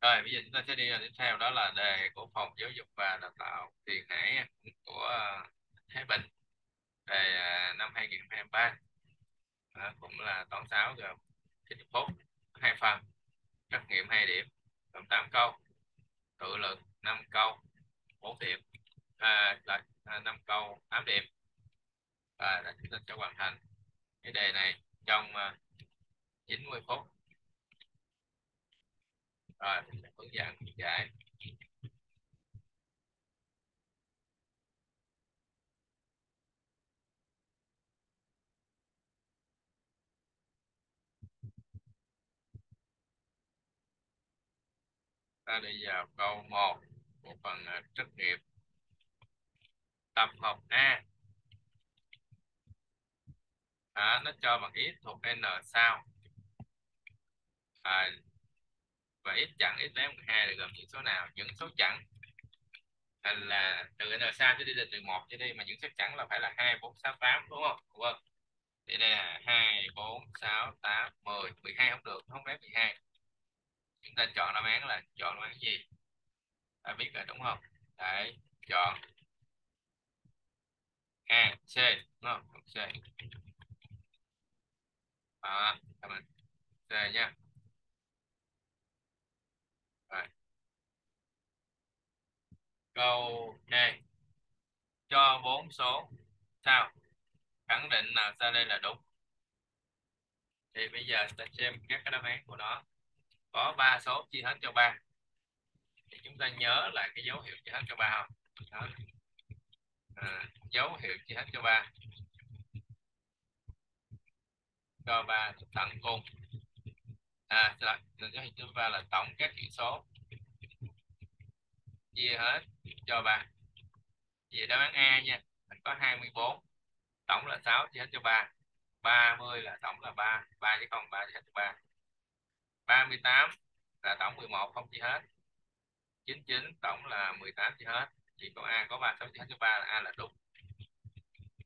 rồi bây giờ chúng ta sẽ đi vào tiếp theo đó là đề của phòng giáo dục và đào tạo tiền hải của ờ, Thái Bình đề ờ, năm 2023 à, cũng là toán 6 gồm 91 hai phần trắc nghiệm 2 điểm gồm 8 câu tự lực 5 câu 4 điểm à, là à, 5 câu 8 điểm. Và chúng ta sẽ hoàn thành cái đề này trong ờ, 90 phút rồi hướng dẫn giải. Ta đi vào câu 1 của phần à, trắc nghiệm. Tập hợp A. À, nó cho bằng x thuộc n sao? À, và x chẵn x bé 12 là gồm những số nào? Những số chẵn. Là từ n sao cho đi đến từ 1 cho đi mà những số chẵn là phải là 2 4 6 8 đúng không? Vâng thì đây là 2 4 6 8 10 12 không được không bé 12 chúng ta chọn đáp án là chọn đáp án gì? Ta biết rồi đúng không? Đấy chọn A C đúng không? C. À, cảm ơn. C nha rồi câu D. Cho bốn số. Sao? Khẳng định nào sao đây là đúng. Thì bây giờ ta xem các cái đáp án của nó. Có ba số chia hết cho ba. Thì chúng ta nhớ lại cái dấu hiệu chia hết cho ba không? Đó. À, dấu hiệu chia hết cho ba. Cho ba tận cùng. À là dấu hiệu cho ba là tổng các chữ số chia hết? Cho ba vậy? Đáp án A nha. Mình có 24 tổng là 6 chia hết cho 3 30 là tổng là 3 3 chứ còn 3 chia hết cho 3 38 là tổng 11 không chia hết. 99 tổng là 18 chia hết. Chỉ có A, có 3 6 chia hết cho 3 là A là đúng.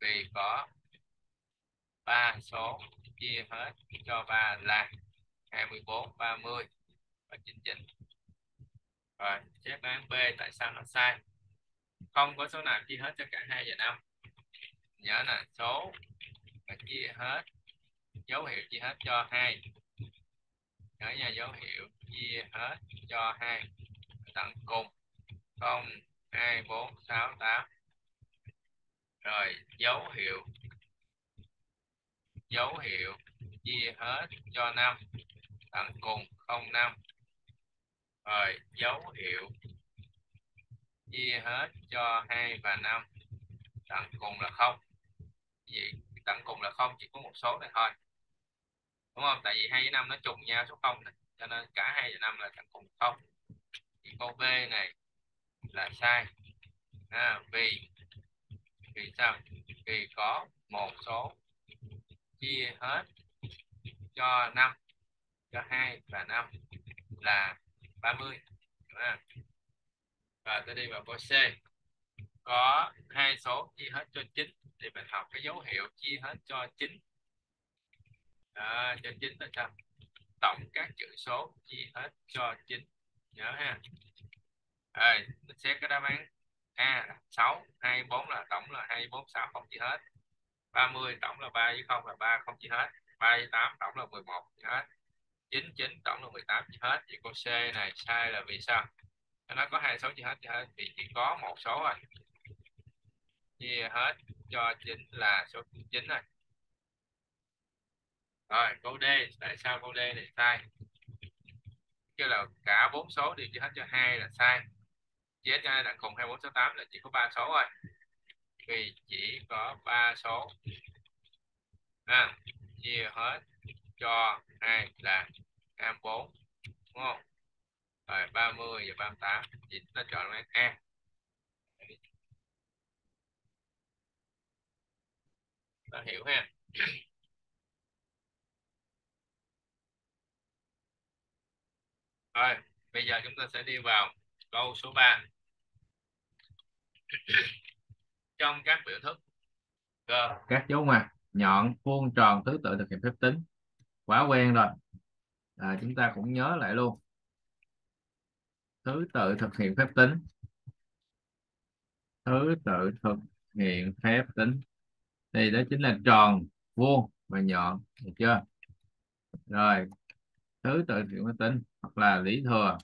Vì có 3 số chia hết cho 3 là 24 30 và 99 rồi, chép án B, tại sao nó sai? Không có số nào chia hết cho cả hai và năm. Nhớ là số và chia hết, dấu hiệu chia hết cho hai. Nhớ nha, dấu hiệu chia hết cho hai. Tận cùng. Không, hai, bốn, sáu, tám. Rồi, dấu hiệu. Dấu hiệu chia hết cho năm. Tận cùng, không năm rồi dấu hiệu chia hết cho hai và năm. Tận cùng là không. Gì? Tận cùng là không chỉ có một số này thôi. Đúng không? Tại vì hai với năm nó trùng nhau số không này. Cho nên cả hai và năm là tận cùng không. Thì câu B này là sai. À, vì vì sao? Vì có một số chia hết cho 5 cho 2 và 5 là 30 à. và tôi đi vào câu C. Có hai số chia hết cho 9 thì mình học cái dấu hiệu chia hết cho 9 à, cho 9 là sao? Tổng các chữ số chia hết cho 9 nhớ ha. Rồi mình xét cái đáp án. A là 6 24 là tổng là 24 6 không chia hết? 30 tổng là 3 với 0 là 3 không chia hết. 38 tổng là 11 chia hết. 99 tổng là 18 chữ hết. Thì câu C này sai là vì sao? Nó có hai số chữ hết thì hết. Thì chỉ có một số thôi chia hết? Cho chín là số 9 rồi. Rồi câu D tại sao câu D này sai? Kêu là cả bốn số đều chia hết cho hai là sai. Chia hết cho hai là cùng 2468 là chỉ có ba số thôi. Vì chỉ có ba số. À, chia hết? Cho hai là 24 đúng không? Rồi 30 và 38 thì chúng ta chọn đáp A. Ta hiểu ha? Rồi, bây giờ chúng ta sẽ đi vào câu số 3 trong các biểu thức, cơ. Các dấu ngoặc, nhọn, vuông tròn, thứ tự thực hiện phép tính quá quen rồi. À, chúng ta cũng nhớ lại luôn. Thứ tự thực hiện phép tính. Thứ tự thực hiện phép tính. Thì đó chính là tròn vuông và nhọn. Được chưa? Rồi. Thứ tự thực hiện phép tính hoặc là lý thừa.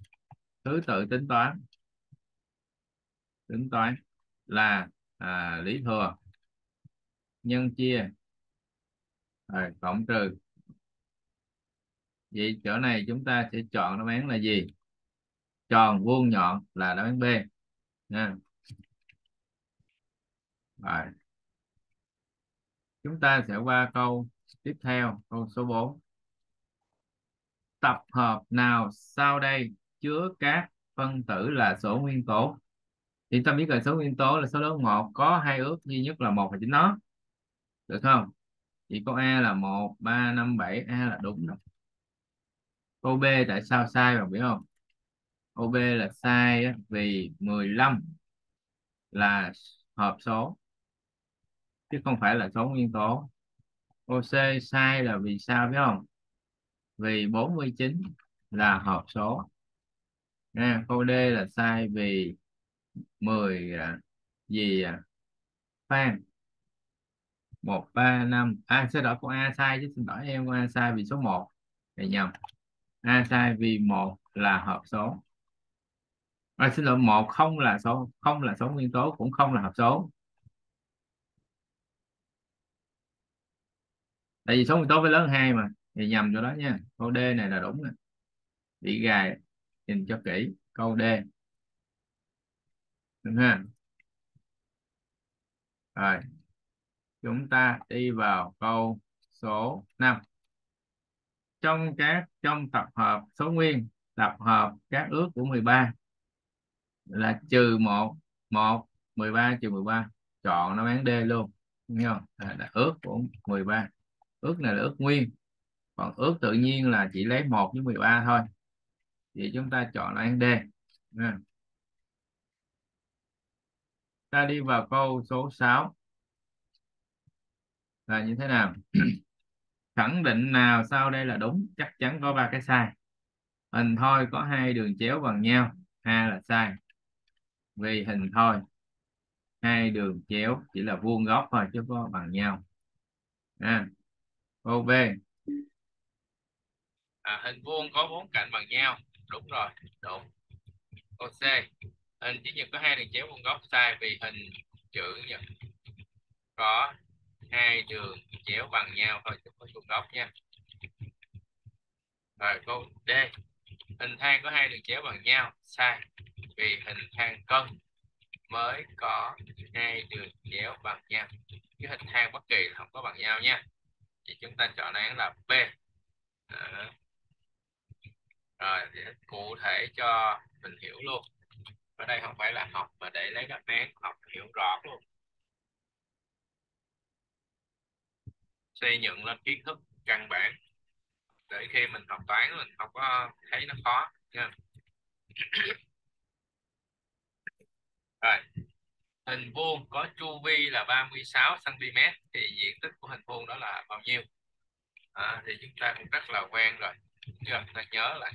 Thứ tự tính toán. Tính toán là à, lý thừa. Nhân chia. Rồi cộng trừ vậy chỗ này chúng ta sẽ chọn đáp án là gì? Tròn, vuông, nhọn là đáp án B. Nha. Rồi. Chúng ta sẽ qua câu tiếp theo, câu số 4 tập hợp nào sau đây chứa các phân tử là số nguyên tố? Thì ta biết là số nguyên tố là số lớn 1 có hai ước, duy nhất là một và chính nó. Được không? Thì câu A là một, ba, năm, bảy, A là đúng rồi câu B tại sao sai bạn biết không? Câu B là sai vì 15 là hợp số chứ không phải là số nguyên tố. Câu C sai là vì sao biết không? Vì 49 là hợp số. Nha câu D là sai vì 10 à, gì à? Phan một ba năm. À xin lỗi con A sai chứ xin lỗi em con A sai vì số 1 thì nhầm. A sai vì một là hợp số. À, xin lỗi một không là số không là số nguyên tố cũng không là hợp số. Tại vì số nguyên tố phải lớn hai mà thì nhầm chỗ đó nha. Câu D này là đúng nè. Bị gài nhìn cho kỹ câu D. Đúng ha? Rồi chúng ta đi vào câu số 5 trong các trong tập hợp số nguyên tập hợp các ước của 13 là trừ 1 1 13 trừ 13 chọn nó bán D luôn nghe không? Là, là ước của 13 ước này là ước nguyên. Còn ước tự nhiên là chỉ lấy 1 với 13 thôi. Vậy chúng ta chọn là D nha. ta đi vào câu số 6 là như thế nào? khẳng định nào sau đây là đúng chắc chắn có ba cái sai. Hình thôi có hai đường chéo bằng nhau A là sai. Vì hình thôi hai đường chéo chỉ là vuông góc thôi chứ có bằng nhau. À, câu B à, hình vuông có bốn cạnh bằng nhau. Đúng rồi đúng. Câu C hình chữ nhật có hai đường chéo vuông góc sai vì hình chữ nhật. Có hai đường chéo bằng nhau thôi chúng có cùng góc nha. Rồi câu D. Hình thang có hai đường chéo bằng nhau, sai, vì hình thang cân mới có hai đường chéo bằng nhau. Chứ hình thang bất kỳ là không có bằng nhau nha. Thì chúng ta chọn án là B. Đó. rồi, để cụ thể cho mình hiểu luôn. Ở đây không phải là học mà để lấy đáp án, học hiểu rõ luôn. Xây dựng lên kiến thức căn bản để khi mình học toán mình không có ờ, thấy nó khó nha. Rồi. Hình vuông có chu vi là 36 cm thì diện tích của hình vuông đó là bao nhiêu? À, thì chúng ta cũng rất là quen rồi. Chưa ta nhớ lại.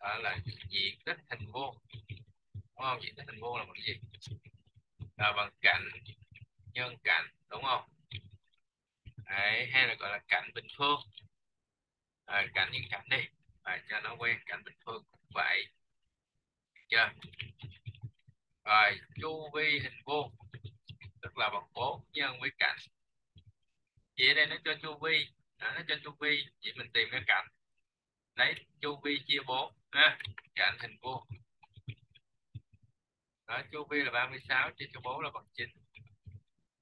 Đó là diện tích hình vuông. Đúng không? Diện tích hình vuông là bằng gì? Là bằng cạnh nhân cạnh đúng không? Đấy, hay là gọi là cạnh bình phương à, cạnh những cạnh đi à, cho nó quen cạnh bình phương vậy. Chưa? Rồi chu vi hình vuông tức là bằng 4 nhân với cạnh vậy đây nó cho chu vi à, nó cho chu vi vậy mình tìm cái cạnh lấy chu vi chia 4 ha cạnh hình vuông. Đó, chu vi là 36 chia cho 4 là bằng 9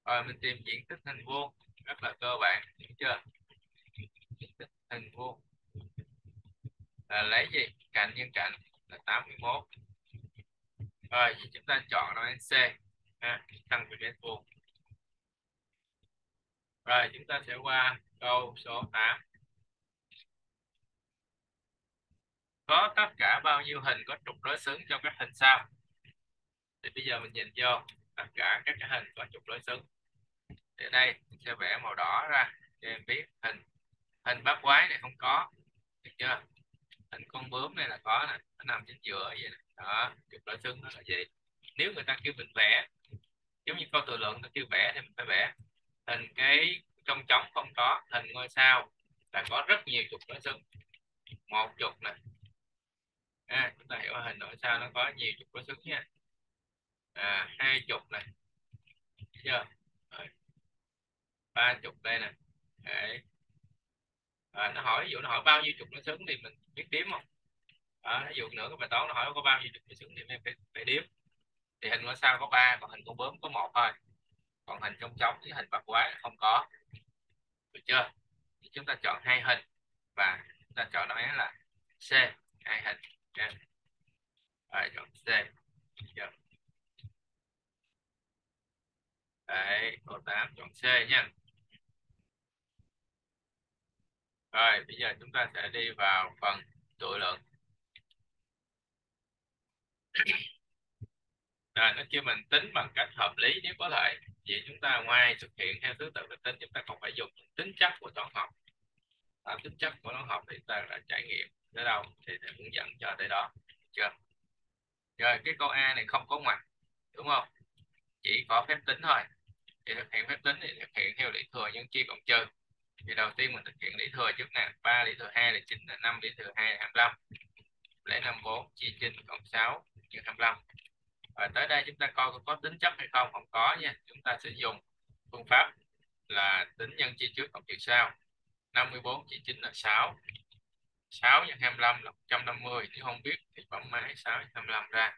rồi mình tìm diện tích hình vuông rất là cơ bản, hiểu chưa? Hình vuông. Là lấy gì? Cạnh nhân cạnh là 81 rồi, thì chúng ta chọn đáp án C, ha cm vuông. Rồi, chúng ta sẽ qua câu số 8 có tất cả bao nhiêu hình có trục đối xứng trong các hình sau? Thì bây giờ mình nhìn vô, tất cả các cái hình có trục đối xứng thì đây mình sẽ vẽ màu đỏ ra cho em biết hình hình bát quái này không có được chưa? Hình con bướm này là có nè nó nằm trên giữa vậy nè đó trục lõi xương nó là gì? Nếu người ta kêu mình vẽ giống như câu tự luận người kêu vẽ thì mình phải vẽ. Hình cái trong trống không có hình ngôi sao là có rất nhiều trục lõi xứng một trục này à, chúng ta hiểu hình ngôi sao nó có nhiều trục lõi xứng nha. À, hai chục này. Chưa? Ba chục đây nè Đấy. À, nó hỏi ví dụ nó hỏi bao nhiêu chục nó xứng thì mình biết đếm không à, ví dụ nữa cái bài toán nó hỏi có bao nhiêu chục nó xứng thì mình phải, phải đếm thì hình ngôi sao có ba còn hình con bướm có một thôi còn hình trong trống với hình bạc quái không có được chưa thì chúng ta chọn hai hình và chúng ta chọn đáp án là C hai hình. Rồi, chọn C được chưa? Đấy, câu 8 chọn C nha. Rồi, bây giờ chúng ta sẽ đi vào phần tự lượng. À, nó kêu mình tính bằng cách hợp lý nếu có thể. Vậy chúng ta ngoài thực hiện theo thứ tự định tính, chúng ta còn phải dùng tính chất của toán học. À, tính chất của toán học thì ta đã trải nghiệm tới đâu thì thầy hướng dẫn cho tới đó. Chưa? Rồi, cái câu A này không có ngoặc, đúng không? Chỉ có phép tính thôi thì thực hiện phép tính thì thực hiện theo lý thừa nhân chia cộng trừ thì đầu tiên mình thực hiện lý thừa trước nè 3 lý thừa 2 là 9 là 5 lý thừa 2 là 25 lấy 54 chia 9 cộng 6 chia 25 và tới đây chúng ta coi có tính chất hay không? Không có nha. Chúng ta sẽ dùng phương pháp là tính nhân chia trước cộng trừ sau. 54 chia 9 là 6 6 nhân 25 là 150 nếu không biết thì bấm máy 6 nhân 25 ra.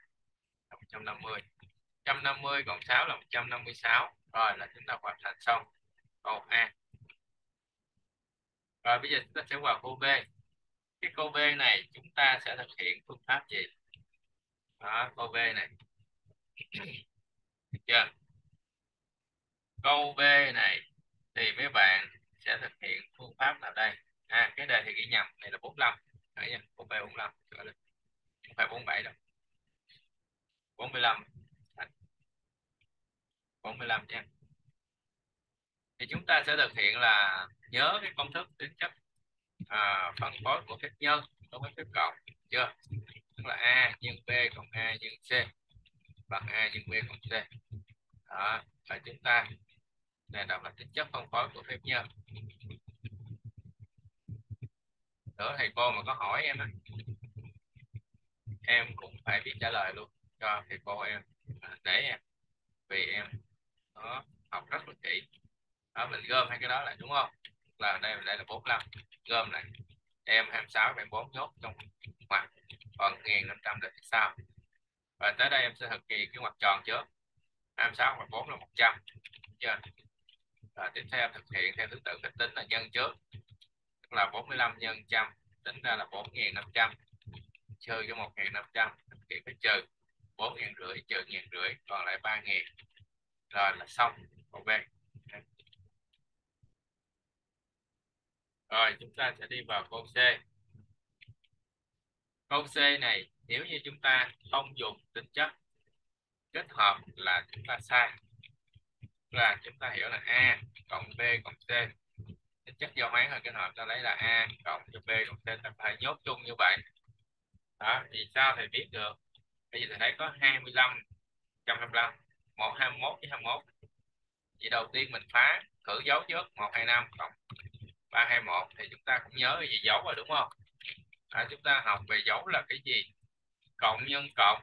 Là 150 150 cộng 6 là 156 rồi là chúng ta hoàn thành xong. Câu A rồi bây giờ chúng ta sẽ vào câu B. Cái câu B này chúng ta sẽ thực hiện phương pháp gì? Đó, câu B này. Được chưa? Câu B này thì mấy bạn sẽ thực hiện phương pháp nào đây? À cái đề thì ghi nhầm, này là 45 Đấy nha câu B 45 không phải 47 đâu. 45 45 nha. Thì chúng ta sẽ thực hiện là nhớ cái công thức tính chất à, phân phối của phép nhân đối với phép cộng chưa? Tức là a nhân b cộng a nhân c bằng a nhân b cộng c. Đó và chúng ta này đọc là tính chất phân phối của phép nhân. Nữa thầy cô mà có hỏi em á em cũng phải biết trả lời luôn cho thầy cô em à, để em vì em đó, học rất là kỹ. Đó, mình gom hai cái đó lại đúng không? Là đây đây là 45 gom lại. Em 26 24 nhốt trong ngoặc còn 1500 là sao. Và tới đây em sẽ thực hiện cái ngoặc tròn trước. 26 và 4 là 100 chưa. Và tiếp theo thực hiện theo thứ tự cách tính là nhân trước, tức là 45 nhân trăm, tính ra là 4500 trừ cho 1.500 thực hiện cái trừ 4.500 trừ 1.500 còn lại 3.000 rồi là xong. Ok B rồi, chúng ta sẽ đi vào câu C. Câu C này, nếu như chúng ta không dùng tính chất kết hợp là chúng ta sai, là chúng ta hiểu là A cộng B cộng C. Tính chất giao hoán là kết hợp, ta lấy là A cộng cho B cộng C, ta phải nhốt chung như vậy. Đó, thì sao thầy biết được? Bây giờ thầy thấy có 25 125 121 với 21 thì đầu tiên mình phá, thử dấu trước 125 cộng 321 thì chúng ta cũng nhớ về dấu rồi đúng không? À, chúng ta học về dấu là cái gì? Cộng nhân cộng.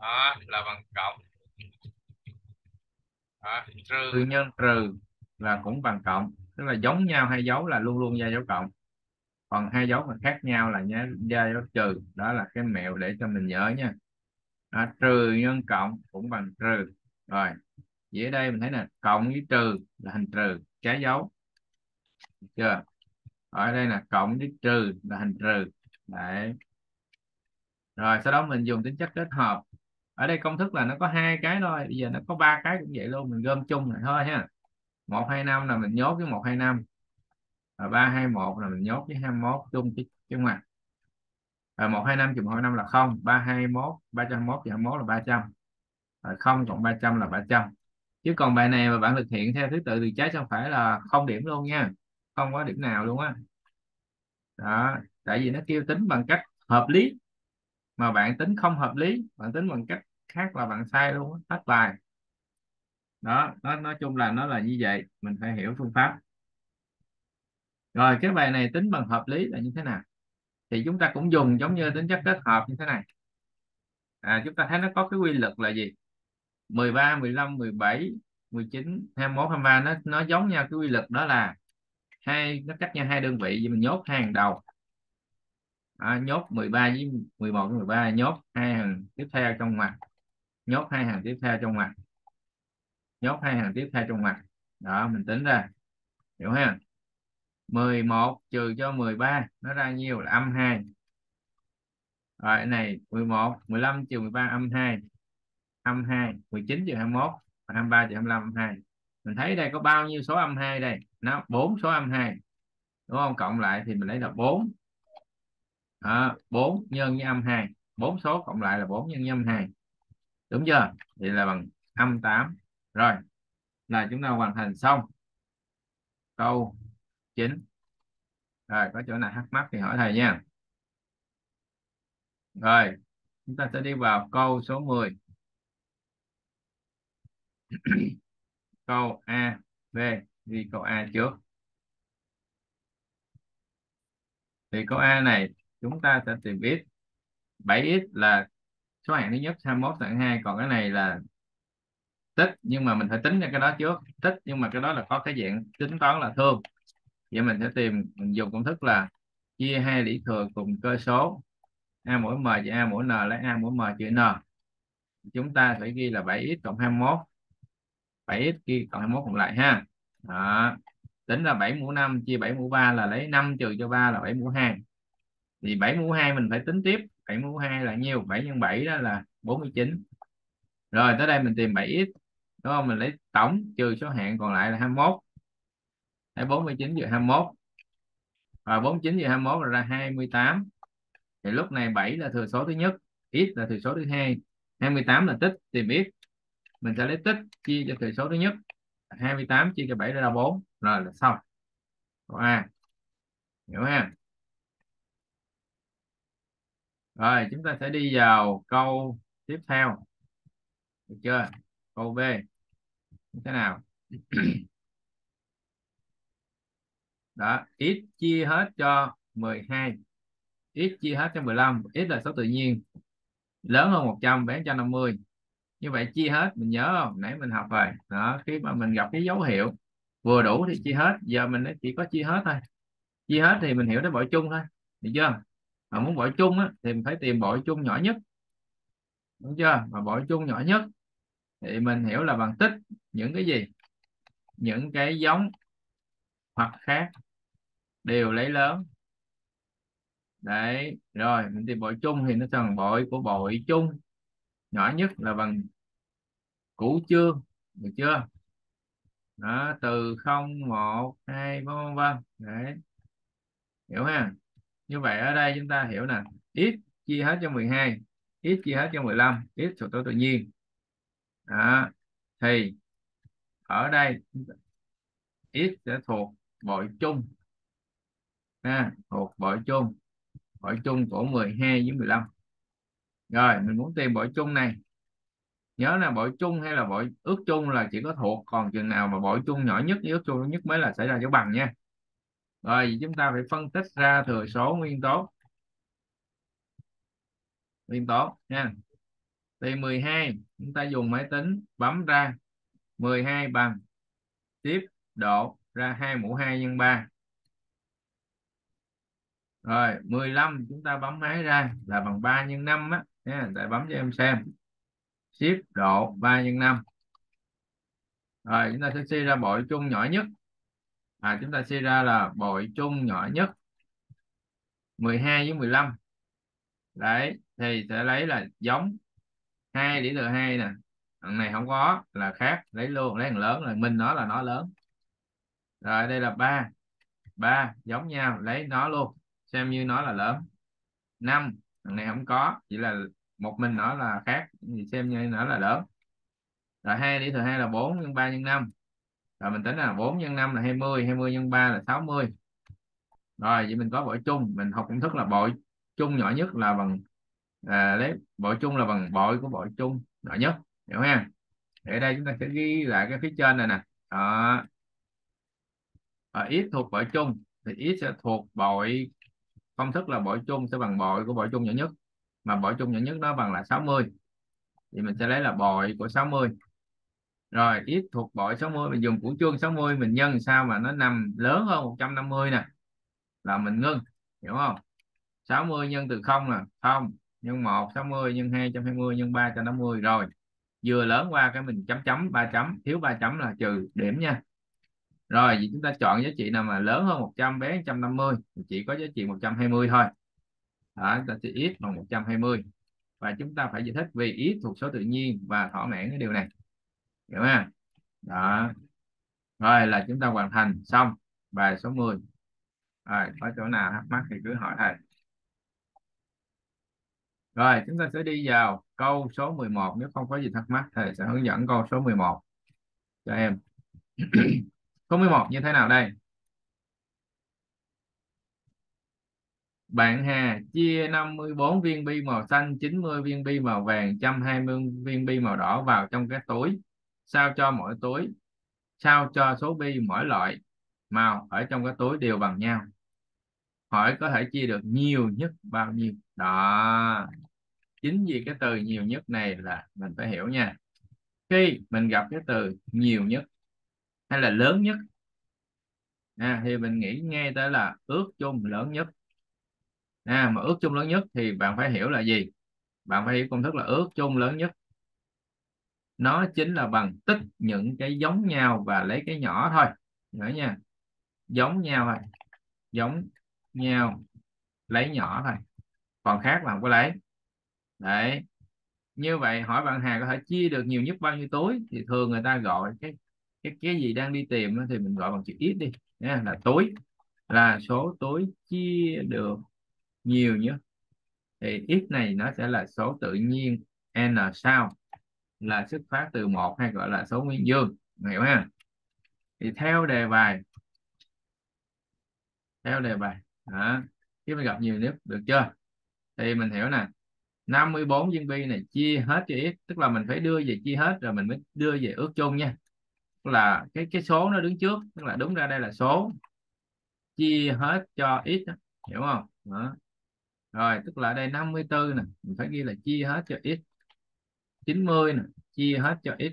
Đó là bằng cộng. Đó, trừ. Trừ nhân trừ là cũng bằng cộng. Tức là giống nhau hai dấu là luôn luôn ra dấu cộng. Còn hai dấu mà khác nhau là nhá ra dấu trừ. Đó là cái mẹo để cho mình nhớ nha. Đó, trừ nhân cộng cũng bằng trừ. Rồi vậy ở đây mình thấy là cộng với trừ là hình trừ. Trái dấu được chưa? Ở đây là cộng với trừ là hình trừ. Đấy. Rồi, sau đó mình dùng tính chất kết hợp. Ở đây công thức là nó có hai cái thôi. Bây giờ nó có ba cái cũng vậy luôn, mình gom chung lại thôi ha. Một, hai, năm là mình nhốt với một, hai, năm. Và ba, hai, một là mình nhốt với hai, mốt chung chứ cái mặt và một, hai, năm trừ một hai, năm là không. Ba, hai, mốt, ba trăm mốt giảm mốt là ba trăm. Rồi không cộng ba trăm là ba trăm. Chứ còn bài này mà bạn thực hiện theo thứ tự từ trái sang phải là không điểm luôn nha không có điểm nào luôn á. Đó tại vì nó kêu tính bằng cách hợp lý mà bạn tính không hợp lý bạn tính bằng cách khác là bạn sai luôn hết bài. Đó nó nói chung là nó là như vậy mình phải hiểu phương pháp. Rồi cái bài này tính bằng hợp lý là như thế nào? Thì chúng ta cũng dùng giống như tính chất kết hợp như thế này. À, chúng ta thấy nó có cái quy luật là gì? 13 15 17 19 21 23 nó nó giống nhau cái quy luật đó là hai nó cách nhau hai đơn vị vậy mình nhốt hai hàng đầu. À, nhốt 13 với 11 với 13 nhốt hai hàng tiếp theo trong ngoặc. Nhốt hai hàng tiếp theo trong ngoặc. Nhốt hai hàng tiếp theo trong ngoặc. Đó mình tính ra. Hiểu ha? 11 trừ cho 13 nó ra nhiêu? Là âm 2 rồi cái này 11 15 trừ 13 âm 2 âm 2 19 trừ 21 23 trừ 25 âm 2 mình thấy đây có bao nhiêu số âm 2 đây? Nó 4 số âm 2 đúng không? Cộng lại thì mình lấy là 4 à, 4 nhân với âm 2 4 số cộng lại là 4 nhân với âm 2 đúng chưa? Thì là bằng âm 8 rồi là chúng ta hoàn thành xong. Câu 9 rồi có chỗ nào thắc mắc thì hỏi thầy nha. Rồi chúng ta sẽ đi vào câu số 10 câu A B ghi câu A trước. Thì câu A này, chúng ta sẽ tìm x 7x là số hạng thứ nhất 21 hạng 2 còn cái này là tích, nhưng mà mình phải tính ra cái đó trước. Tích, nhưng mà cái đó là có cái dạng tính toán là thương. Vậy mình sẽ tìm, mình dùng công thức là chia hai lũy thừa cùng cơ số. A mỗi m chia a mỗi n lấy a mỗi m chia n. Chúng ta phải ghi là 7x cộng 21 7x ghi cộng 21 cộng lại ha đó. tính là 7 mũ 5 chia 7 mũ 3 là lấy 5 trừ cho 3 là 7 mũ 2 thì 7 mũ 2 mình phải tính tiếp. 7 mũ 2 là nhiêu? 7 nhân 7 đó là 49 rồi, tới đây mình tìm 7x đúng không? Mình lấy tổng trừ số hạng còn lại là 21 lấy 49 trừ 21 và 49 trừ 21 là ra 28 thì lúc này 7 là thừa số thứ nhất x là thừa số thứ hai. 28 là tích, tìm x mình sẽ lấy tích chia cho thừa số thứ nhất. 28 chia cho 7 ra 4 rồi, là xong. Câu A. Hiểu ha? Rồi, chúng ta sẽ đi vào câu tiếp theo. Được chưa? Câu B. Như thế nào? Đó x chia hết cho 12 x chia hết cho 15 x là số tự nhiên. Lớn hơn 100 bé cho 50 như vậy chia hết mình nhớ không? Nãy mình học rồi. Đó khi mà mình gặp cái dấu hiệu vừa đủ thì chia hết. Giờ mình chỉ có chia hết thôi. Chia hết thì mình hiểu nó bội chung thôi. Được chưa? Mà muốn bội chung á, thì mình phải tìm bội chung nhỏ nhất. Đúng chưa? Mà bội chung nhỏ nhất thì mình hiểu là bằng tích những cái gì? Những cái giống hoặc khác đều lấy lớn. Đấy rồi mình tìm bội chung thì nó thành bội của bội chung nhỏ nhất là bằng cũ chương được chưa? Đó từ 0 1 2 vân vân đấy. Hiểu ha? Như vậy ở đây chúng ta hiểu nè. X chia hết cho 12 x chia hết cho 15 x thuộc tố tự nhiên. Đó. thì ở đây x sẽ thuộc bội chung. Ha, thuộc bội chung. Bội chung của 12 với 15 rồi, mình muốn tìm bội chung này. Nhớ là bội chung hay là bội ước chung là chỉ có thuộc, còn chừng nào mà bội chung nhỏ nhất với ước chung nhất mới là xảy ra dấu bằng nha. Rồi, chúng ta phải phân tích ra thừa số nguyên tố. Nguyên tố, nha. Thì 12 chúng ta dùng máy tính bấm ra 12 bằng, tiếp độ ra 2 mũ 2 nhân 3 rồi 15 chúng ta bấm máy ra là bằng 3 nhân 5 á nha, để bấm cho em xem. Ship độ 3 nhân 5 rồi, chúng ta sẽ suy ra bội chung nhỏ nhất. À chúng ta suy ra là bội chung nhỏ nhất 12 với 15 đấy, thì sẽ lấy là giống hai đĩa thừa hai nè. Thằng này không có, là khác, lấy luôn, lấy thằng lớn, là mình nó là nó lớn. Rồi, đây là ba. Ba, giống nhau, lấy nó luôn, xem như nó là lớn. Năm thằng này không có chỉ là một mình nó là khác thì xem như nó là lớn. Rồi hai đi thừa hai là 4 nhân 3 nhân 5 rồi mình tính là 4 nhân 5 là 20 20 nhân 3 là 60 rồi vậy mình có bội chung mình học công thức là bội chung nhỏ nhất là bằng à, lấy bội chung là bằng bội của bội chung nhỏ nhất hiểu ha? Ở đây chúng ta sẽ ghi lại cái phía trên này nè. Đó. Ở x thuộc bội chung thì x sẽ thuộc bội công thức là bội chung sẽ bằng bội của bội chung nhỏ nhất. Mà bội chung nhỏ nhất đó bằng là 60 thì mình sẽ lấy là bội của 60 rồi x thuộc bội 60 mình dùng củ chuông 60 mình nhân sao mà nó nằm lớn hơn 150 nè. Là mình ngưng, hiểu không? 60 nhân từ 0 là 0 nhân 1 60 nhân 2 120 nhân 350 rồi, vừa lớn qua cái mình chấm chấm 3 chấm, thiếu 3 chấm là trừ điểm nha rồi, vậy chúng ta chọn giá trị nào mà lớn hơn 100 bé 150 chỉ có giá trị 120 thôi. Đó, ta sẽ x bằng 120 và chúng ta phải giải thích vì x thuộc số tự nhiên và thỏa mãn cái điều này. Hiểu không? Đó. Rồi, là chúng ta hoàn thành xong bài số 10 rồi, có chỗ nào thắc mắc thì cứ hỏi thầy. Rồi, chúng ta sẽ đi vào câu số 11 nếu không có gì thắc mắc thầy sẽ hướng dẫn câu số 11 cho em. câu 11 như thế nào đây? Bạn Hà chia 54 viên bi màu xanh 90 viên bi màu vàng 120 viên bi màu đỏ vào trong cái túi. Sao cho mỗi túi, sao cho số bi mỗi loại màu ở trong cái túi đều bằng nhau? Hỏi có thể chia được nhiều nhất bao nhiêu? Đó. Chính vì cái từ nhiều nhất này là mình phải hiểu nha. Khi mình gặp cái từ nhiều nhất hay là lớn nhất? À, thì mình nghĩ ngay tới là ước chung lớn nhất. À, mà ước chung lớn nhất thì bạn phải hiểu là gì? Bạn phải hiểu công thức là ước chung lớn nhất. Nó chính là bằng tích những cái giống nhau và lấy cái nhỏ thôi. Nhớ nha? Giống nhau thôi. Giống nhau lấy nhỏ thôi. Còn khác là không có lấy. Đấy. Như vậy hỏi bạn Hà có thể chia được nhiều nhất bao nhiêu túi thì thường người ta gọi cái cái cái gì đang đi tìm thì mình gọi bằng chữ ít đi, nha, là tối. Là số tối chia được nhiều nhất thì x này nó sẽ là số tự nhiên, n sao, là xuất phát từ một hay gọi là số nguyên dương hiểu ha thì theo đề bài, theo đề bài, đó khi mình gặp nhiều nhất được chưa? Thì mình hiểu nè 54 viên bi này chia hết cho x tức là mình phải đưa về chia hết rồi mình mới đưa về ước chung nha tức là cái cái số nó đứng trước, tức là đúng ra đây là số, chia hết cho x hiểu không? Đó. rồi, tức là đây 54 nè, mình phải ghi là chia hết cho x 90 nè, chia hết cho x.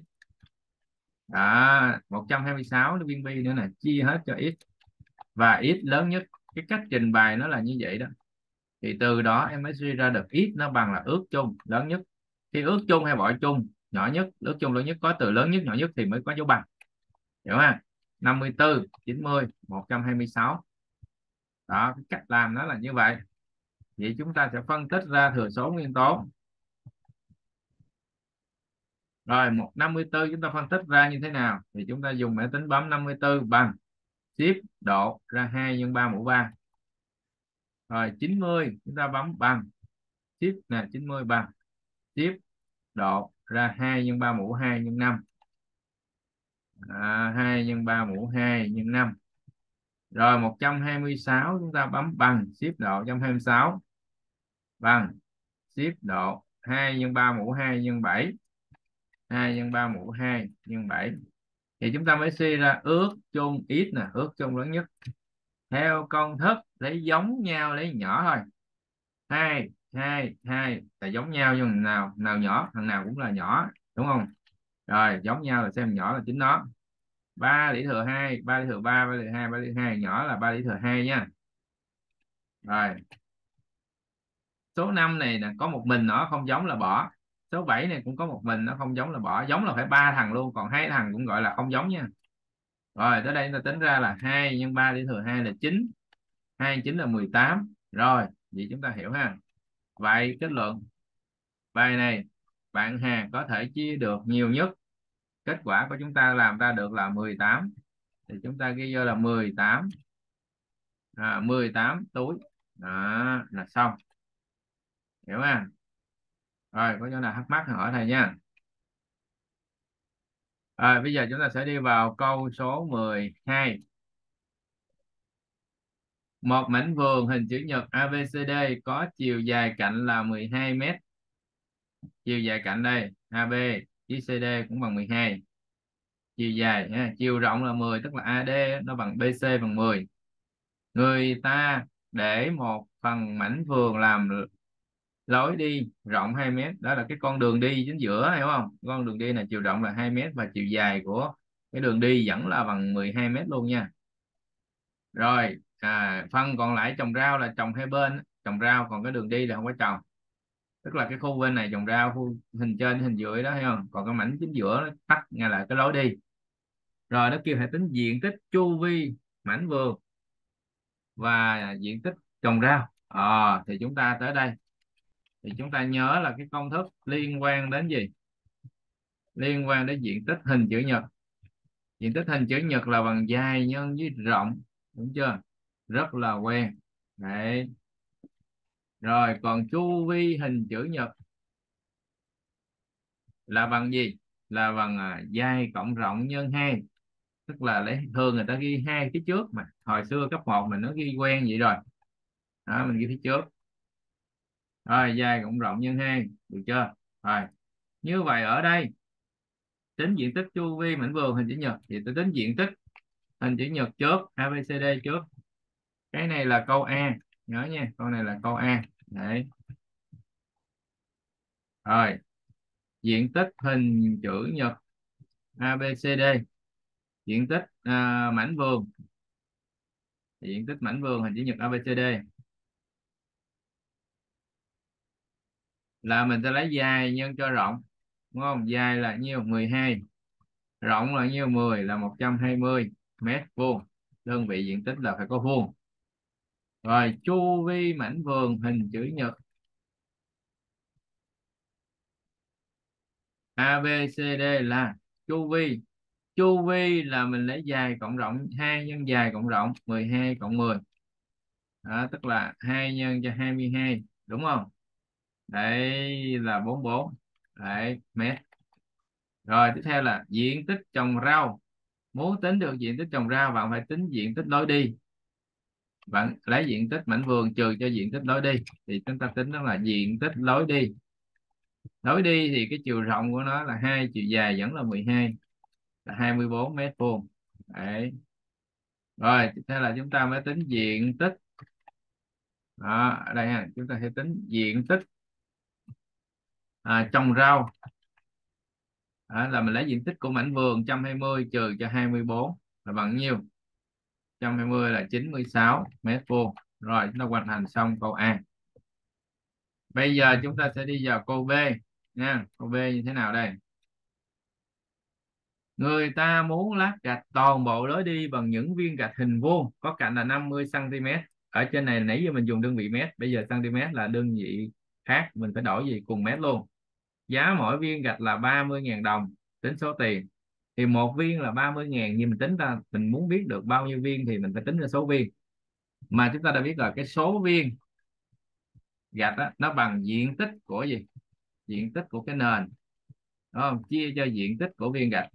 À 126 viên bi nữa nè, chia hết cho x. Và x lớn nhất, cái cách trình bày nó là như vậy đó. Thì từ đó em mới suy ra được x nó bằng là ước chung, lớn nhất. Khi ước chung hay bội chung, nhỏ nhất, ước chung lớn nhất, có từ lớn nhất, nhỏ nhất thì mới có dấu bằng hiểu không? 54 90 126 đó, cái cách làm nó là như vậy. Vậy chúng ta sẽ phân tích ra thừa số nguyên tố. Rồi 154 chúng ta phân tích ra như thế nào? Thì chúng ta dùng máy tính bấm 54 bằng ship độ ra 2 nhân 3 mũ 3 rồi 90 chúng ta bấm bằng ship nè 90 bằng ship độ ra 2 nhân 3 mũ 2 nhân 5 à, 2 nhân 3 mũ 2 nhân 5 rồi 126 chúng ta bấm bằng ship độ 126 bằng ship độ 2 nhân 3 mũ 2 nhân 7 2 nhân 3 mũ 2 nhân 7 thì chúng ta mới suy ra ước chung ít nè ước chung lớn nhất. Theo công thức lấy giống nhau lấy nhỏ thôi. Hai hai hai là giống nhau nhưng nào nào nhỏ thằng nào cũng là nhỏ đúng không? Rồi giống nhau là xem nhỏ là chính nó. 3 lý thừa 2 3 lý thừa 3 3 lý thừa 2 3 lý thừa 2 nhỏ là 3 lý thừa 2 nha. Rồi. Số 5 này là có một mình nó không giống là bỏ. Số 7 này cũng có một mình nó không giống là bỏ, giống là phải ba thằng luôn, còn hai thằng cũng gọi là không giống nha. Rồi, tới đây chúng ta tính ra là 2 nhân 3 lý thừa 2 là 9 2 9 là 18 rồi, vậy chúng ta hiểu ha. Vậy kết luận. Bài này, bạn Hà có thể chia được nhiều nhất kết quả của chúng ta làm ra được là 18 thì chúng ta ghi vô là 18 à, 18 túi. Đó là xong. Hiểu không? Rồi có chỗ nào thắc mắc hỏi thầy nha. Rồi bây giờ chúng ta sẽ đi vào câu số 12 một mảnh vườn hình chữ nhật ABCD có chiều dài cạnh là 12 mét. Chiều dài cạnh đây AB chia CD cũng bằng 12 chiều dài ha. chiều rộng là 10 tức là AD nó bằng BC bằng 10 người ta để một phần mảnh vườn làm lối đi rộng 2 mét đó là cái con đường đi chính giữa hiểu không? Con đường đi là chiều rộng là 2 mét và chiều dài của cái đường đi vẫn là bằng 12 mét luôn nha. Rồi à, phân còn lại trồng rau là trồng hai bên trồng rau còn cái đường đi là không có trồng tức là cái khu bên này trồng rau khu hình trên hình dưới đó thấy không? Còn cái mảnh chính giữa nó tắt ngay lại cái lối đi. Rồi nó kêu hệ tính diện tích chu vi mảnh vườn và diện tích trồng rau. À, thì chúng ta tới đây. Thì chúng ta nhớ là cái công thức liên quan đến gì? Liên quan đến diện tích hình chữ nhật. Diện tích hình chữ nhật là bằng dài nhân với rộng đúng chưa? Rất là quen. Đấy rồi còn chu vi hình chữ nhật là bằng gì? Là bằng à, dài cộng rộng nhân hai. Tức là lấy thường người ta ghi hai cái trước mà. Hồi xưa cấp 1 mình nó ghi quen vậy rồi. Đó mình ghi phía trước. Rồi dài cộng rộng nhân hai. Được chưa? Rồi như vậy ở đây tính diện tích chu vi mảnh vườn hình chữ nhật. Thì tôi tính diện tích hình chữ nhật trước ABCD trước. Cái này là câu A. Nhớ nha câu này là câu A đấy. Rồi. Diện tích hình chữ nhật ABCD diện tích à, mảnh vườn. Diện tích mảnh vườn hình chữ nhật ABCD là mình sẽ lấy dài nhân cho rộng đúng không? Dài là nhiêu? 12 rộng là nhiêu? 10 là 120 mét vuông. Đơn vị diện tích là phải có vuông rồi chu vi mảnh vườn hình chữ nhật. ABCD là chu vi. Chu vi là mình lấy dài cộng rộng 2 nhân dài cộng rộng 12 cộng 10 đó, tức là 2 nhân cho 22 đúng không? Đấy là 44 đấy mét. Rồi tiếp theo là diện tích trồng rau. Muốn tính được diện tích trồng rau bạn phải tính diện tích lối đi bạn lấy diện tích mảnh vườn trừ cho diện tích lối đi thì chúng ta tính đó là diện tích lối đi. Lối đi thì cái chiều rộng của nó là hai chiều dài vẫn là 12 là 24 mét vuông. Đấy. Rồi thế là chúng ta mới tính diện tích. Đó, ở đây ha chúng ta sẽ tính diện tích à, trồng rau. À, là mình lấy diện tích của mảnh vườn 120 trừ cho 24 là bằng nhiêu? 120 là 96 mét vuông. Rồi, chúng ta hoàn thành xong câu A. Bây giờ chúng ta sẽ đi vào câu B nha. Câu B như thế nào đây? Người ta muốn lát gạch toàn bộ lối đi bằng những viên gạch hình vuông, có cạnh là 50 cm ở trên này nãy giờ mình dùng đơn vị mét, bây giờ cm là đơn vị khác, mình phải đổi gì cùng mét luôn. Giá mỗi viên gạch là 30.000 đồng, tính số tiền thì một viên là 30.000 nhưng mình tính ra mình muốn biết được bao nhiêu viên thì mình phải tính ra số viên. Mà chúng ta đã biết là cái số viên gạch đó, nó bằng diện tích của gì? Diện tích của cái nền. Đúng không? Chia cho diện tích của viên gạch.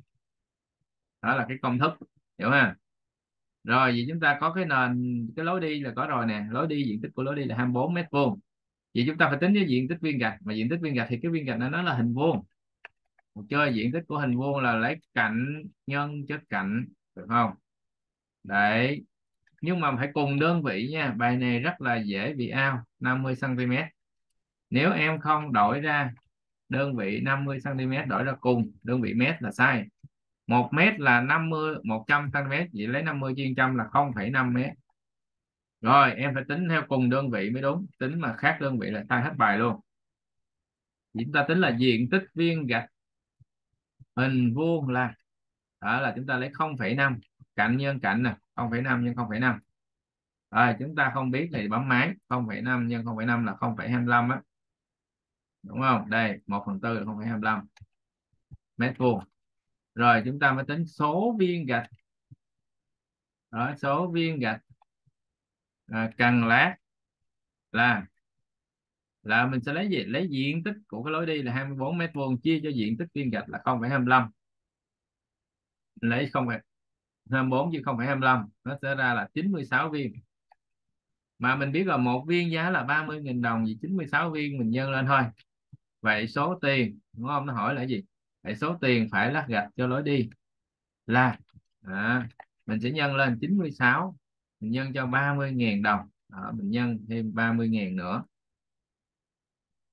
Đó là cái công thức hiểu ha rồi vậy chúng ta có cái nền cái lối đi là có rồi nè. Lối đi diện tích của lối đi là 24 mét vuông. Vậy chúng ta phải tính với diện tích viên gạch. Mà diện tích viên gạch thì cái viên gạch này nó là hình vuông chơi diện tích của hình vuông là lấy cạnh nhân cho cạnh được không? Đấy. Nhưng mà phải cùng đơn vị nha bài này rất là dễ bị ao 50 cm nếu em không đổi ra đơn vị 50 cm đổi ra cùng đơn vị mét là sai. 1 mét là 50 100 cm vậy lấy 50 chia trăm là 0,5 mét. Rồi em phải tính theo cùng đơn vị mới đúng. Tính mà khác đơn vị là sai hết bài luôn. Chúng ta tính là diện tích viên gạch hình vuông là đó là chúng ta lấy 0,5 cạnh nhân cạnh nè 0,5 nhân 0,5 rồi chúng ta không biết thì bấm máy 0,5 nhân 0,5 là 0,25 á. Đúng không? Đây 1 phần tư là 0,25 mét vuông. Rồi chúng ta mới tính số viên gạch. Đó, số viên gạch à, cần lát là là mình sẽ lấy gì? Lấy diện tích của cái lối đi là 24 mét vuông chia cho diện tích viên gạch là 0,25 lấy 0,24 chứ 0,25 nó sẽ ra là 96 viên. Mà mình biết là một viên giá là 30.000 đồng thì 96 viên mình nhân lên thôi. Vậy số tiền đúng không? Nó hỏi là gì? Vậy số tiền phải lát gạch cho lối đi là à, mình sẽ nhân lên 96 mình nhân cho 30.000 đồng. Đó, mình nhân thêm 30.000 nữa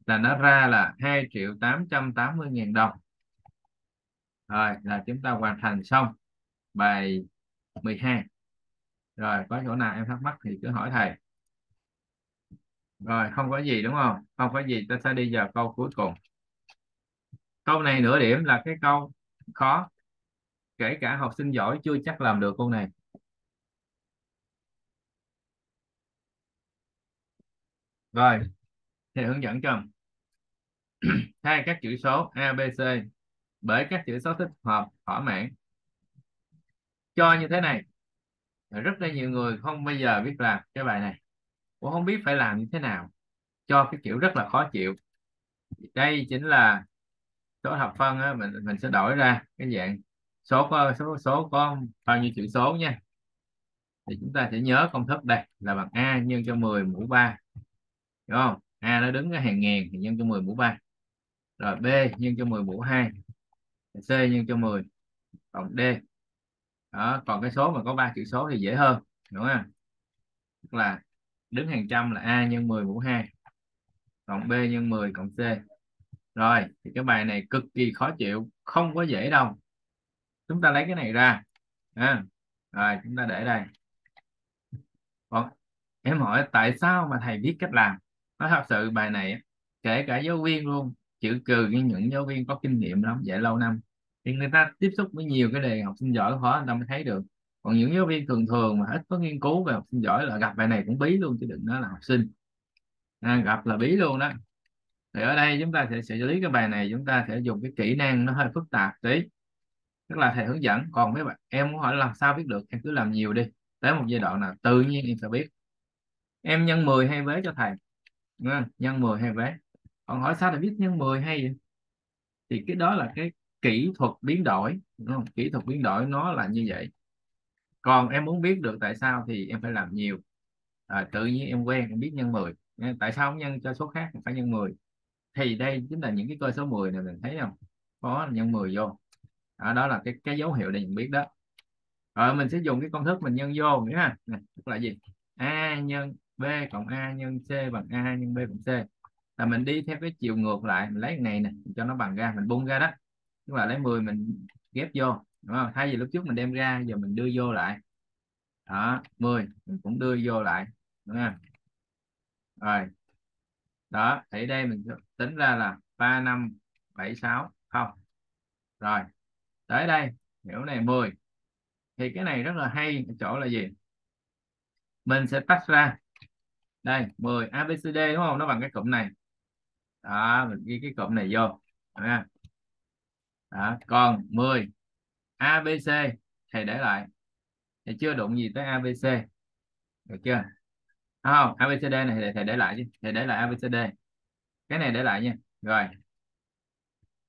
là nó ra là 2 triệu 880 ngàn đồng. Rồi, là chúng ta hoàn thành xong bài 12 rồi, có chỗ nào em thắc mắc thì cứ hỏi thầy. Rồi, không có gì, đúng không? Không có gì, ta sẽ đi vào câu cuối cùng. Câu này nửa điểm là cái câu khó. Kể cả học sinh giỏi chưa chắc làm được câu này. Rồi, thầy hướng dẫn cho thay các chữ số abc bởi các chữ số thích hợp thỏa mãn. Cho như thế này. Rất là nhiều người không bao giờ biết làm cái bài này. Cũng không biết phải làm như thế nào. Cho cái kiểu rất là khó chịu. Đây chính là số thập phân á, mình mình sẽ đổi ra cái dạng số có số số có bao nhiêu chữ số nha. Thì chúng ta sẽ nhớ công thức đây là bằng a nhân cho 10 mũ 3 đúng không? A nó đứng ở hàng ngàn thì nhân cho 10 mũ 3 rồi b nhân cho 10 mũ 2 c nhân cho 10 cộng d. Đó còn cái số mà có ba chữ số thì dễ hơn đúng không? Tức là đứng hàng trăm là a nhân 10 mũ 2 cộng b nhân 10 cộng c. Rồi thì cái bài này cực kỳ khó chịu không có dễ đâu. Chúng ta lấy cái này ra à, rồi chúng ta để đây. Còn em hỏi tại sao mà thầy biết cách làm? Nó thật sự bài này kể cả giáo viên luôn chữ trừ những giáo viên có kinh nghiệm lắm dạy lâu năm. Thì người ta tiếp xúc với nhiều cái đề học sinh giỏi khó người ta mới thấy được. Còn những giáo viên thường thường mà ít có nghiên cứu về học sinh giỏi là gặp bài này cũng bí luôn chứ đừng nói là học sinh. À, gặp là bí luôn đó. Thì ở đây chúng ta sẽ xử lý cái bài này chúng ta sẽ dùng cái kỹ năng nó hơi phức tạp tí. Tức là thầy hướng dẫn còn mấy bạn em muốn hỏi làm sao biết được? Em cứ làm nhiều đi. Tới một giai đoạn nào tự nhiên em sẽ biết. Em nhân 10 hay vế cho thầy. Nhân 10 hay vế còn hỏi sao lại biết nhân 10 hay vậy? Thì cái đó là cái kỹ thuật biến đổi đúng không? kỹ thuật biến đổi nó là như vậy. Còn em muốn biết được tại sao thì em phải làm nhiều. À, tự nhiên em quen em biết nhân 10 tại sao không nhân cho số khác phải nhân 10 thì đây chính là những cái cơ số 10 này mình thấy không? Có nhân 10 vô. Đó, đó là cái cái dấu hiệu để nhận biết đó. Rồi mình sẽ dùng cái công thức mình nhân vô nữa ha. Tức là gì? A nhân b cộng a nhân c bằng a nhân b cộng c là mình đi theo cái chiều ngược lại, mình lấy cái này nè cho nó bằng ra, mình bung ra đó. Tức là lấy 10 mình ghép vô, đúng không? Thay vì lúc trước mình đem ra, giờ mình đưa vô lại. Đó 10 mình cũng đưa vô lại, đúng không? Rồi. Đó, thì đây mình tính ra là ba, năm, bảy, sáu, không. Rồi, tới đây, hiểu này 10 thì cái này rất là hay ở chỗ là gì? Mình sẽ tách ra. Đây 10 ABCD đúng không? Nó bằng cái cụm này đó mình ghi cái cụm này vô. Đó. Đó. còn 10 ABC thầy để lại. Thì chưa đụng gì tới ABC được chưa? Không? ABCD này thầy, thầy để lại chứ. Thầy để lại ABCD cái này để lại nha. Rồi.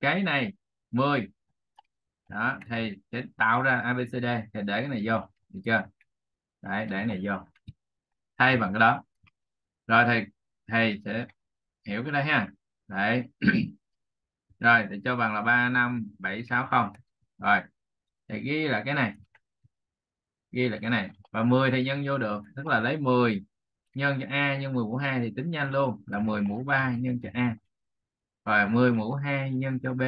Cái này 10 đó thầy sẽ tạo ra ABCD thầy để cái này vô. Được chưa? Đấy để cái này vô. Thay bằng cái đó. Rồi thầy thầy sẽ hiểu cái đây ha đấy. Rồi thì cho bằng là ba năm bảy sáu không. Rồi, thì ghi là cái này. Ghi là cái này. Và 10 thì nhân vô được, tức là lấy 10 nhân cho a, nhân 10 mũ 2 thì tính nhanh luôn, là 10 mũ 3 nhân cho a. Rồi 10 mũ 2 nhân cho b.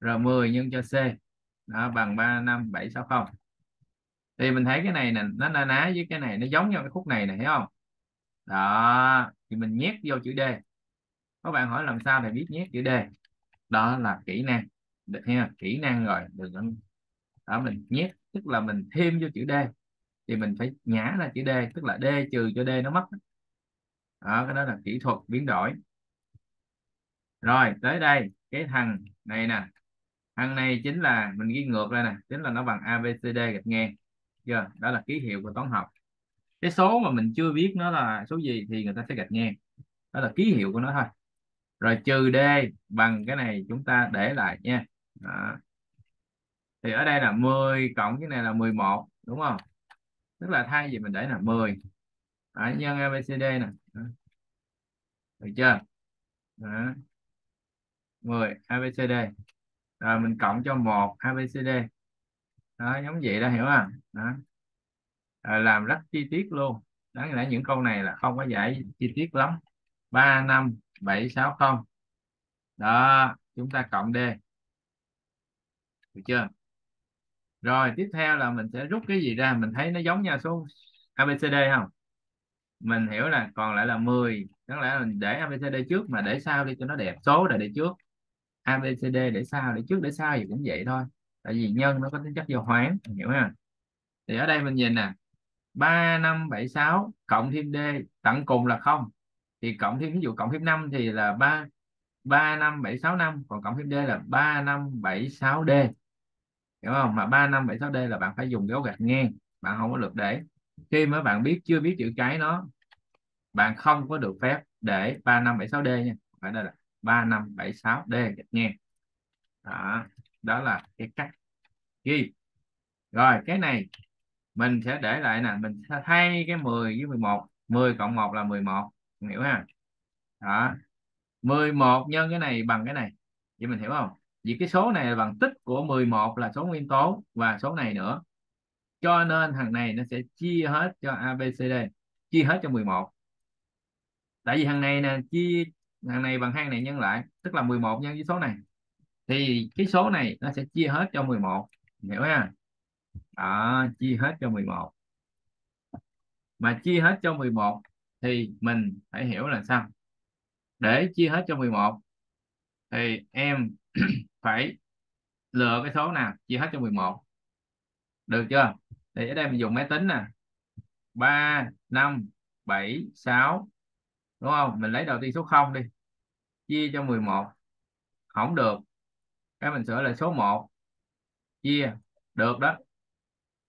Rồi 10 nhân cho c. Đó, bằng 3 5 7 6 0 thì mình thấy cái này nè, nó na ná với cái này, nó giống nhau cái khúc này này thấy không? Đó, thì mình nhét vô chữ D các bạn hỏi làm sao để biết nhét chữ D? Đó là kỹ năng. Được ha, kỹ năng rồi, đừng đó mình nhét, tức là mình thêm vô chữ D. Thì mình phải nhả ra chữ D, tức là D trừ cho D nó mất. Đó, cái đó là kỹ thuật biến đổi. Rồi, tới đây, cái thằng này nè. Thằng này chính là, mình ghi ngược ra nè, chính là nó bằng ABCD gạch ngang. Chưa, đó là ký hiệu của toán học. Cái số mà mình chưa biết nó là số gì thì người ta sẽ gạch ngang. Đó là ký hiệu của nó thôi rồi trừ d bằng cái này chúng ta để lại nha. Đó. thì ở đây là 10 cộng cái này là 11 đúng không? Tức là thay vì mình để là 10 à, nhân abcd nè. Được chưa? Đó. 10 abcd rồi mình cộng cho 1 abcd đó giống vậy đó hiểu không? Đó. Rồi làm rất chi tiết luôn. Đáng lẽ những câu này là không có giải chi tiết lắm. Ba năm bảy sáu không? Đó, chúng ta cộng d được chưa? Rồi, tiếp theo là mình sẽ rút cái gì ra? Mình thấy nó giống nhau số ABCD không? Mình hiểu là còn lại là 10 đáng lẽ mình để ABCD trước mà để sau đi cho nó đẹp. Số là để trước. ABCD để sau, để trước, để sau gì cũng vậy thôi. Tại vì nhân nó có tính chất giao hoán hiểu ha thì ở đây mình nhìn nè. 3 5 7 6 cộng thêm D tận cùng là không thì cộng thêm, ví dụ cộng thêm 5 thì là 3 3 5 7 6 5 còn cộng thêm D là 3 5 7 6 D. Hiểu không? Mà 3 5 7 6 D là bạn phải dùng dấu gạch ngang, bạn không có được để. Khi mà bạn biết, chưa biết chữ cái nó, bạn không có được phép để 3 5 7 6 D nha. Phải đây là 3 5 7 6 D gạch ngang. Đó đó là cái cách ghi. Rồi, cái này mình sẽ để lại nè, mình sẽ thay cái 10 với 11 10 cộng 1 là 11 mình hiểu ha? Đó. 11 nhân cái này bằng cái này. Vậy mình hiểu không? Vì cái số này là bằng tích của 11 là số nguyên tố và số này nữa. Cho nên thằng này nó sẽ chia hết cho ABCD chia hết cho 11 tại vì thằng này nè chia thằng này bằng hai này nhân lại tức là 11 nhân với số này. Thì cái số này nó sẽ chia hết cho 11 hiểu ha? Đó, chia hết cho 11 mà chia hết cho 11 thì mình phải hiểu là sao? Để chia hết cho 11 thì em phải lựa cái số nào, chia hết cho 11 được chưa? Thì ở đây mình dùng máy tính nè. 3 5 7 6 đúng không? Mình lấy đầu tiên số 0 đi. Chia cho 11 không được. Cái mình sửa lại số 1 chia. Được đó.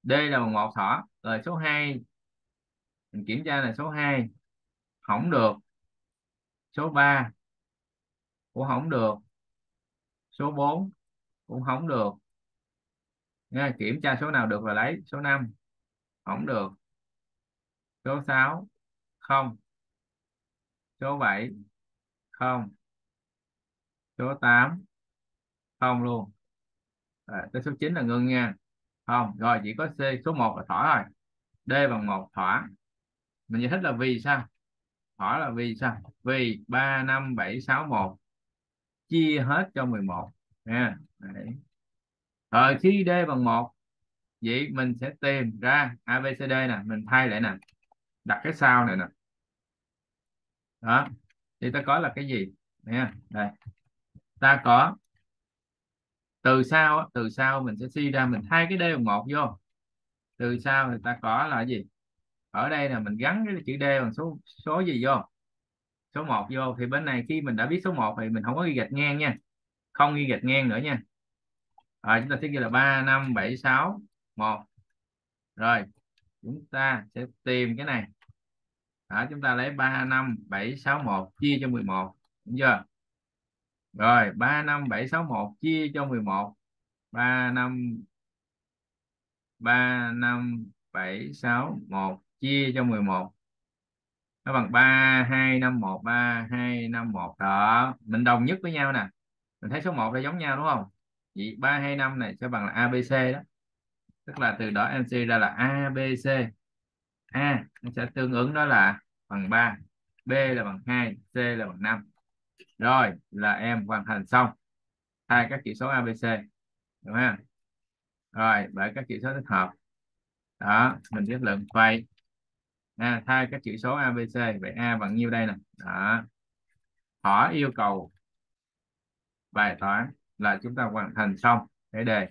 D là bằng 1 thỏ. Rồi số 2 mình kiểm tra là số 2 không được. Số 3 cũng không được. Số 4 cũng không được. Nha, kiểm tra số nào được là lấy. Số 5 không được. Số 6 không. Số 7 không. Số 8 không luôn. À, tới số 9 là ngưng nha. Không rồi chỉ có C số 1 là thỏa rồi D bằng 1 thỏa. Mình giải thích là vì sao? Hỏi là vì sao? Vì 3 5 7 6 1 chia hết cho 11 nha, Đấy. rồi khi D bằng một, vậy mình sẽ tìm ra ABCD nè. Mình thay lại nè. Đặt cái sau này nè. Đó. Thì ta có là cái gì? Nha, đây. Ta có từ sau từ sau mình sẽ suy ra mình thay cái D bằng một vô. Từ sau thì ta có là gì? Ở đây là mình gắn cái chữ D bằng số số gì vô? Số 1 vô. Thì bên này khi mình đã biết số 1 thì mình không có ghi gạch ngang nha. Không ghi gạch ngang nữa nha. Rồi chúng ta sẽ ghi là 3 5 7 6 1 rồi chúng ta sẽ tìm cái này. Đó, chúng ta lấy 3 5 7 6 1 chia cho 11 đúng chưa? Rồi 3 5 7 6 1 chia cho 11 3 5 3 5 7 6 1 chia cho 11 nó bằng 3 2 5 1 3 2 5 1 đó, mình đồng nhất với nhau nè. Mình thấy số 1 là giống nhau, đúng không? Vậy 3 2 5 này sẽ bằng là ABC đó. Tức là từ đó em suy ra là ABC A nó sẽ tương ứng đó là bằng 3 B là bằng 2 C là bằng 5 rồi, là em hoàn thành xong hai các chỉ số ABC đúng không? Rồi, bởi các chỉ số thích hợp. Đó, mình viết lượng quay à, thay các chữ số ABC vậy A bằng nhiêu đây nè? Đó. Hỏi yêu cầu. Bài toán là chúng ta hoàn thành xong. Cái đề.